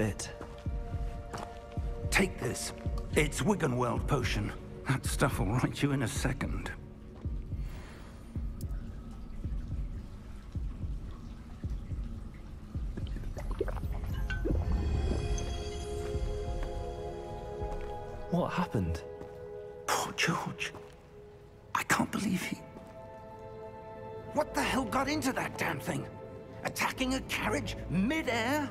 bit. Take this. It's Wiggenweld potion. That stuff will right you in a second. What happened? Poor George. I can't believe he... What the hell got into that damn thing? Attacking a carriage mid-air?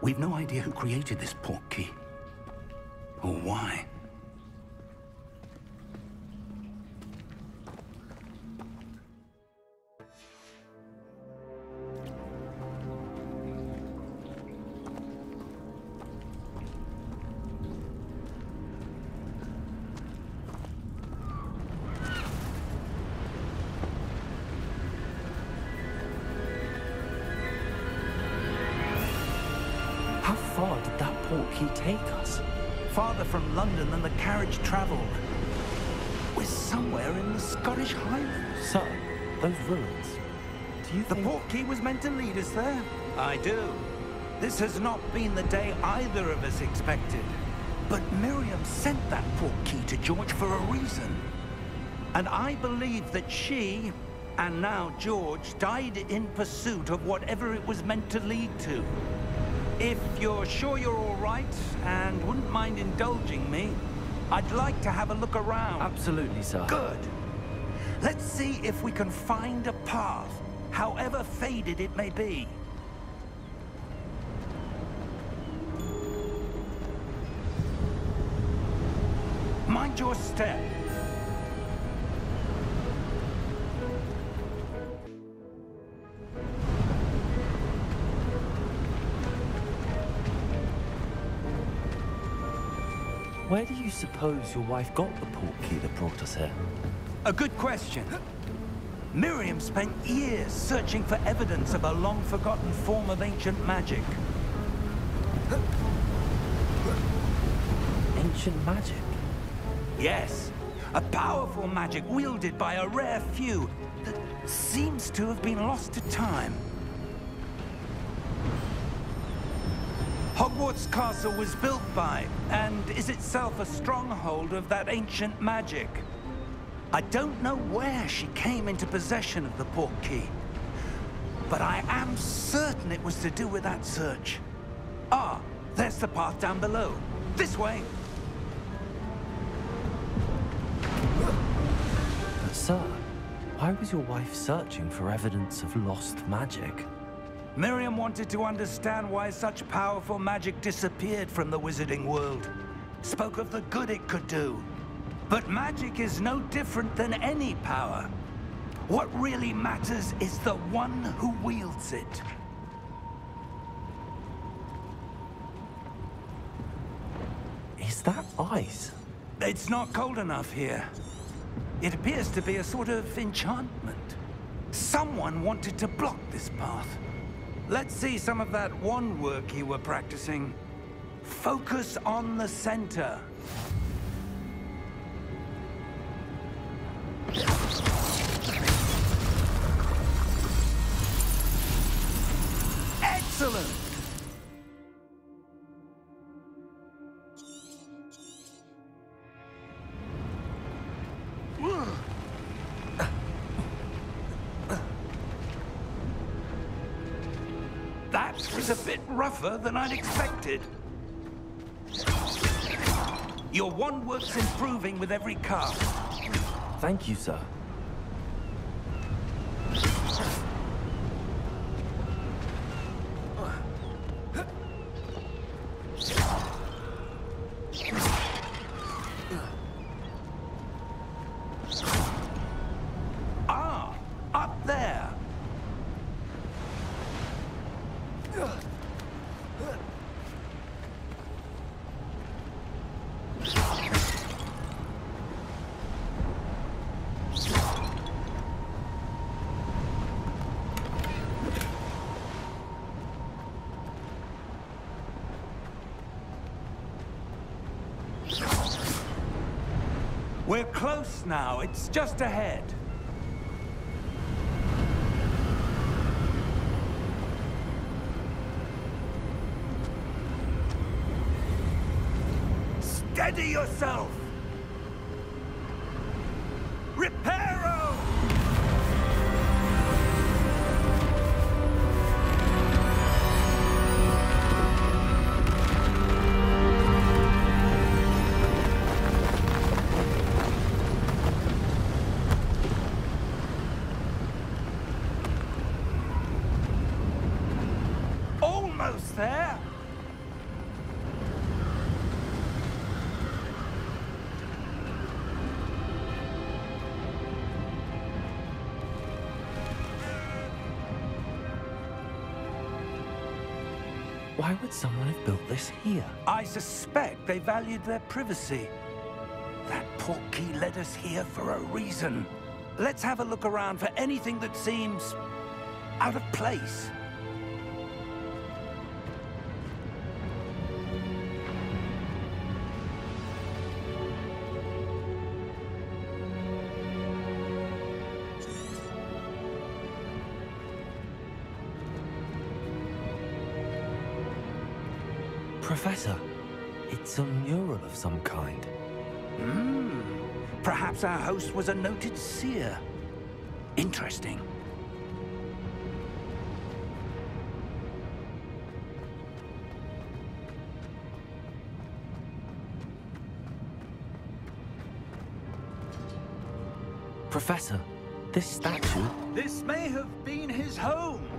We've no idea who created this port key. Or why. Traveled. We're somewhere in the Scottish Highlands. Sir, those ruins. Do you The think... port key was meant to lead us there. I do. This has not been the day either of us expected. But Miriam sent that port key to George for a reason. And I believe that she, and now George, died in pursuit of whatever it was meant to lead to. If you're sure you're all right and wouldn't mind indulging me, I'd like to have a look around. Absolutely, sir. Good. Let's see if we can find a path, however faded it may be. Mind your step. You suppose your wife got the port key that brought us here? A good question. Miriam spent years searching for evidence of a long-forgotten form of ancient magic. Ancient magic? Yes, a powerful magic wielded by a rare few that seems to have been lost to time. Hogwarts Castle was built by, and is itself a stronghold of that ancient magic. I don't know where she came into possession of the port key, but I am certain it was to do with that search. Ah, there's the path down below. This way. But sir, why was your wife searching for evidence of lost magic? Miriam wanted to understand why such powerful magic disappeared from the wizarding world. Spoke of the good it could do. But magic is no different than any power. What really matters is the one who wields it. Is that ice? It's not cold enough here. It appears to be a sort of enchantment. Someone wanted to block this path. Let's see some of that wand work you were practicing. Focus on the center. Than I'd expected. Your wand work's improving with every cast. Thank you, sir. We're close now. It's just ahead. Steady yourself! Why would someone have built this here? I suspect they valued their privacy. That portkey led us here for a reason. Let's have a look around for anything that seems... out of place. Some kind. Hmm. Perhaps our host was a noted seer. Interesting. Professor, this statue... This may have been his home.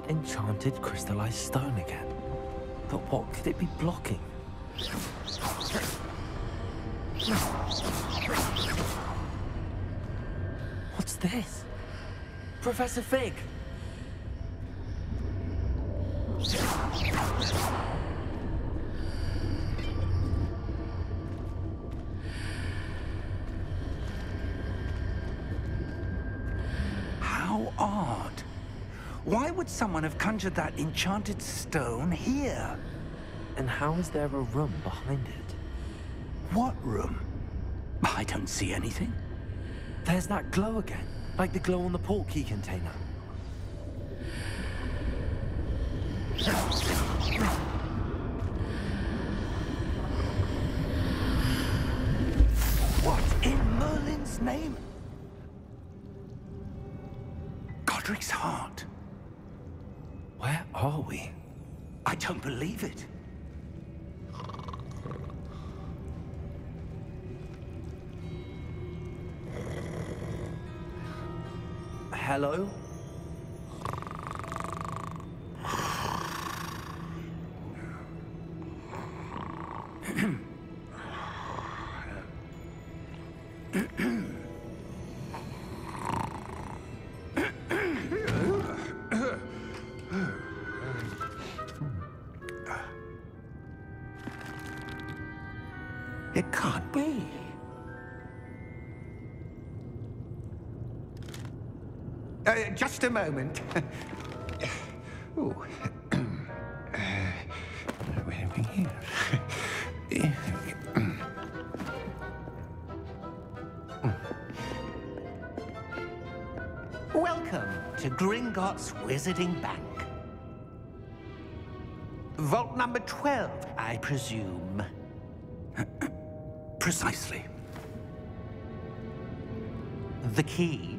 That enchanted crystallized stone again. But what could it be blocking? What's this? Professor Fig! Someone have conjured that enchanted stone here? And how is there a room behind it? What room? I don't see anything. There's that glow again, like the glow on the portkey container. What in Merlin's name? Godric's heart. Where are we? I don't believe it. Hello? A moment. Ooh. Uh, here? Welcome to Gringotts Wizarding Bank. Vault number 12, I presume. Precisely. The key?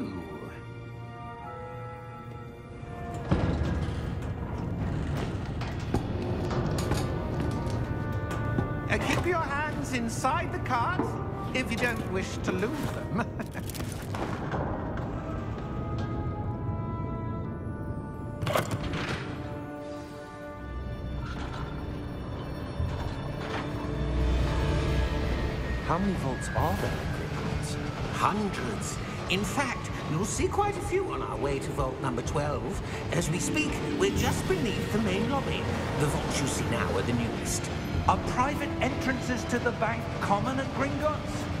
if you don't wish to lose them. How many vaults are there Hundreds. In fact, you'll see quite a few on our way to vault number 12. As we speak, we're just beneath the main lobby. The vaults you see now are the newest. Are private entrances to the bank common at Gringotts?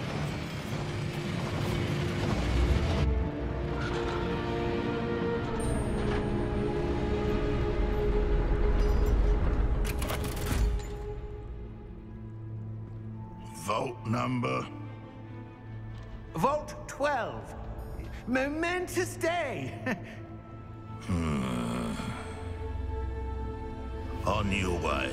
Momentous day. Hmm. On your way.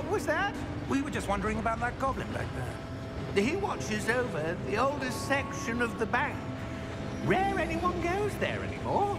What was that? We were just wondering about that goblin back there. He watches over the oldest section of the bank. Rare anyone goes there anymore.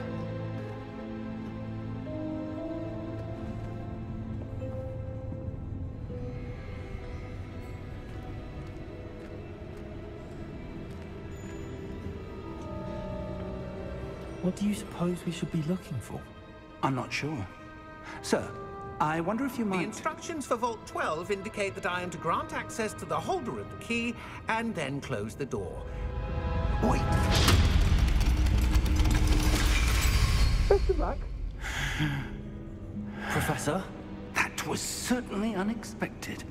Do you suppose we should be looking for? I'm not sure. Sir, I wonder if you might... The instructions for Vault 12 indicate that I am to grant access to the holder of the key and then close the door. Wait. Professor? That was certainly unexpected.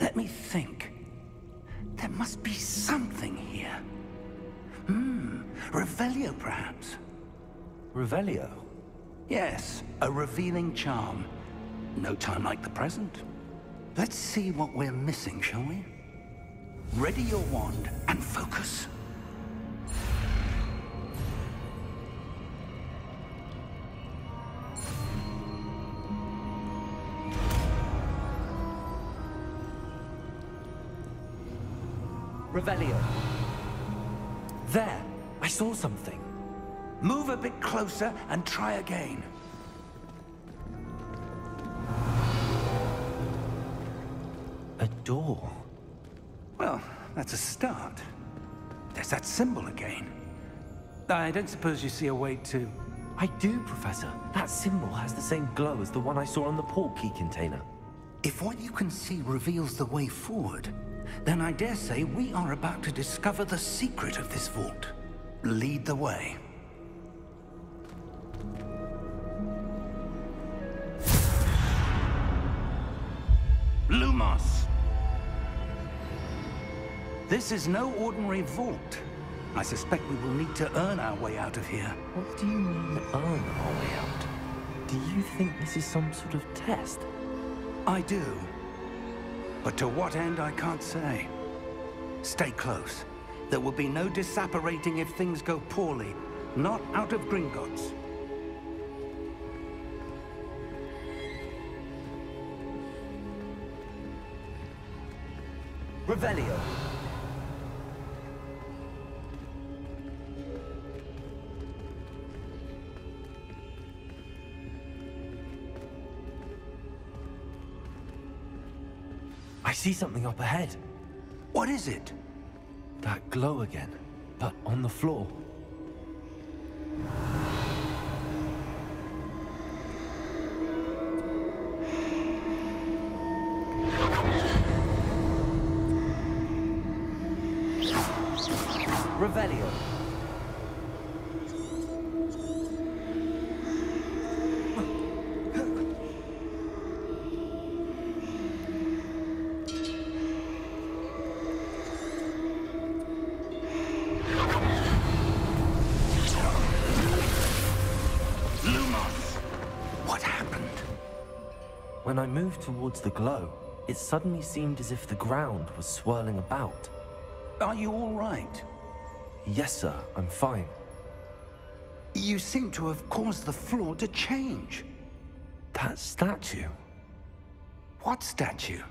Let me think. There must be something here. Revelio, perhaps. Revelio? Yes, a revealing charm. No time like the present. Let's see what we're missing, shall we? Ready your wand and focus. Revelio. Saw something. Move a bit closer and try again. A door. Well, that's a start. There's that symbol again. I don't suppose you see a way to... I do, Professor. That symbol has the same glow as the one I saw on the port key container. If what you can see reveals the way forward, then I dare say we are about to discover the secret of this vault. Lead the way. Lumos! This is no ordinary vault. I suspect we will need to earn our way out of here. What do you mean, earn our way out? Do you think this is some sort of test? I do. But to what end, I can't say. Stay close. There will be no disapparating if things go poorly. Not out of Gringotts. Revelio. I see something up ahead. What is it? That glow again, but on the floor. Revelio. Towards the glow, it suddenly seemed as if the ground was swirling about. Are you all right? Yes, sir, I'm fine. You seem to have caused the floor to change. That statue. What statue?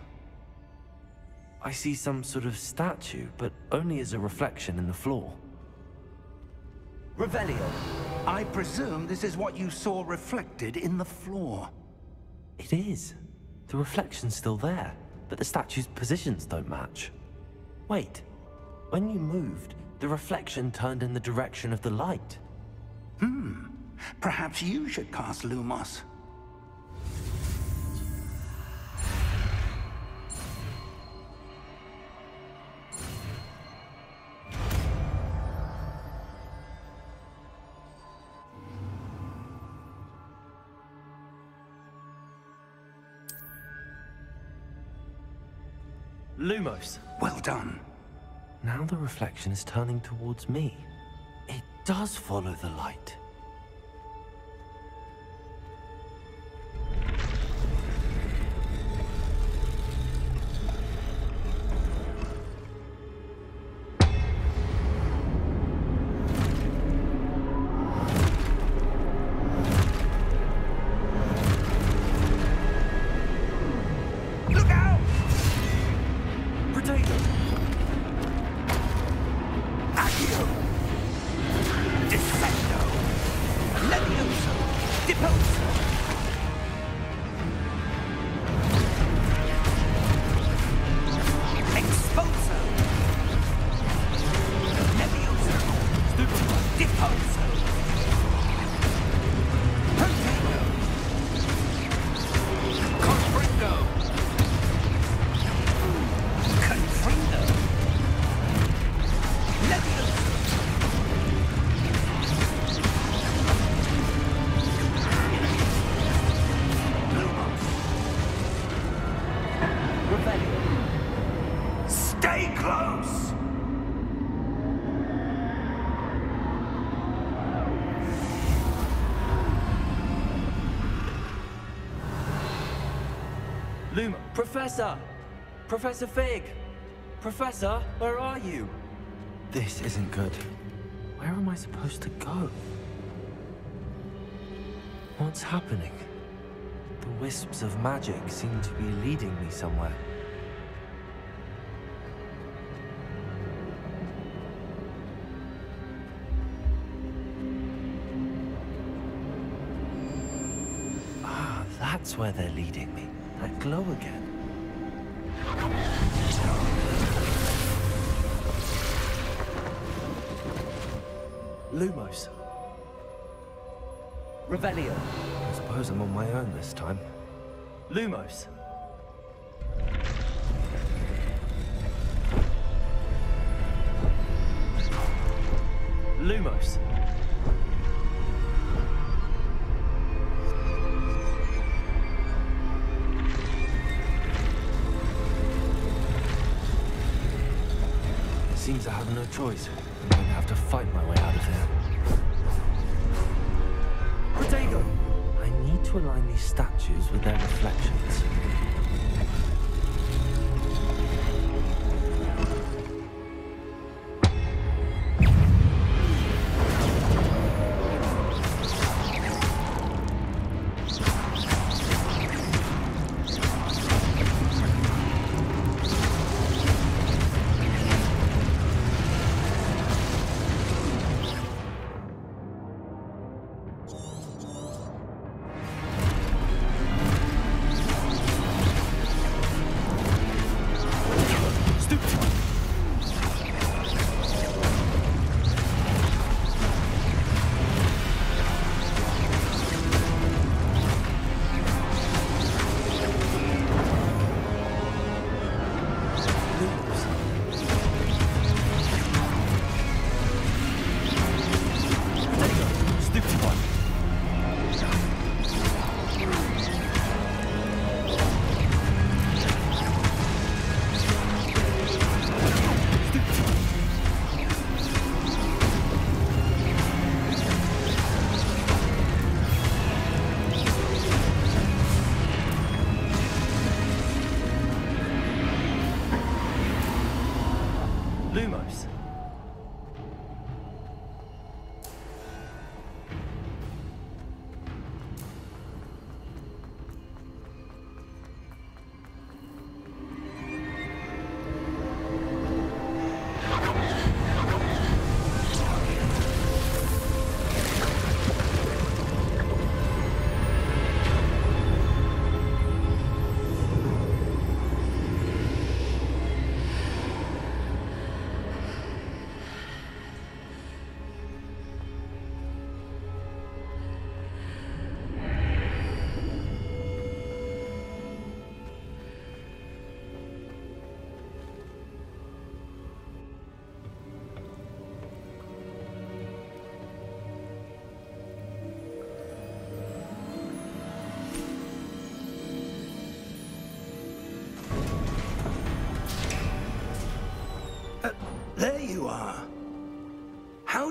I see some sort of statue, but only as a reflection in the floor. Revelio. I presume this is what you saw reflected in the floor. It is. The reflection's still there, but the statue's positions don't match. Wait. When you moved, the reflection turned in the direction of the light. Hmm. Perhaps you should cast Lumos. Lumos. Well done. Now the reflection is turning towards me. It does follow the light. Professor! Professor Fig! Professor, where are you? This isn't good. Where am I supposed to go? What's happening? The wisps of magic seem to be leading me somewhere. Ah, that's where they're leading me. That glow again. Lumos. Revelio. I suppose I'm on my own this time. Lumos. Lumos. No choice.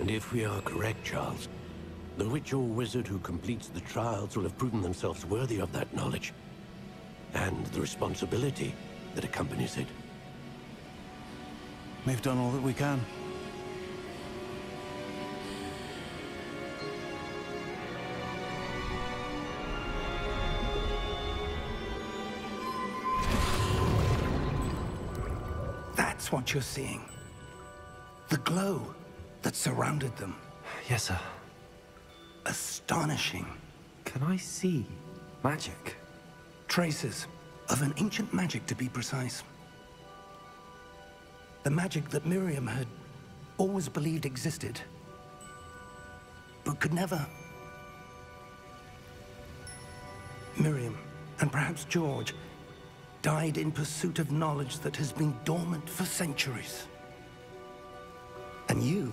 and if we are correct, Charles, the witch or wizard who completes the trials will have proven themselves worthy of that knowledge. And the responsibility that accompanies it. We've done all that we can. That's what you're seeing. The glow that surrounded them. Yes, sir. Astonishing. Can I see magic? Traces of an ancient magic, to be precise. The magic that Miriam had always believed existed, but could never. Miriam, and perhaps George, died in pursuit of knowledge that has been dormant for centuries. And you,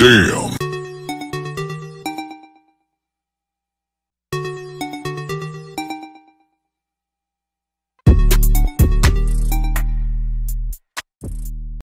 Damn.